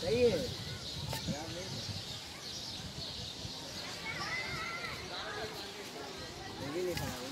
सही है। नहीं